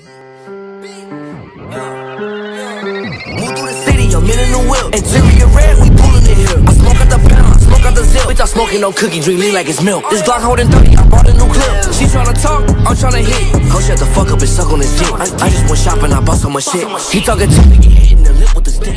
Move through the city, I'm in the whip. Interior red, we pulling it here. I smoke out the pound, I smoke out the zip. Bitch, I'm smoking no cookie, drink lean like it's milk. This Glock holding 30, I bought a new clip. She tryna talk, I'm tryna hit. Ho, shut the fuck up and suck on his dick. I, I just went shopping, I bought so much shit. He talking to me, hitting the lip with the stick.